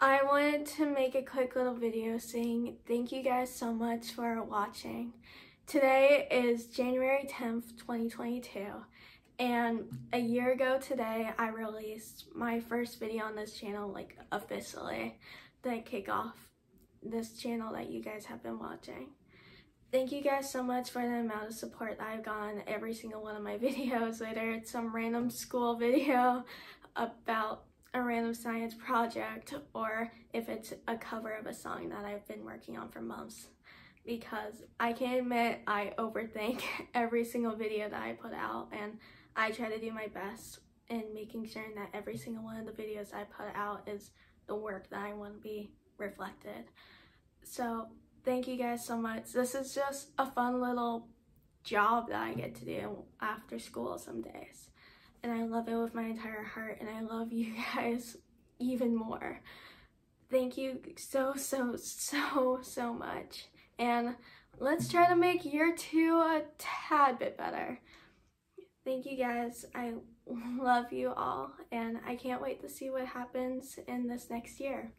I wanted to make a quick little video saying thank you guys so much for watching. Today is January 10th, 2022, and a year ago today I released my first video on this channel, like officially, to kick off this channel that you guys have been watching. Thank you guys so much for the amount of support that I've gotten every single one of my videos, whether it's some random school video about a random science project or if it's a cover of a song that I've been working on for months because I can admit I overthink every single video that I put out and I try to do my best in making sure that every single one of the videos I put out is the work that I want to be reflected. So thank you guys so much. This is just a fun little job that I get to do after school some days and I love it with my entire heart and I love you guys even more. Thank you so, so, so, so much. And let's try to make year two a tad bit better. Thank you guys. I love you all and I can't wait to see what happens in this next year.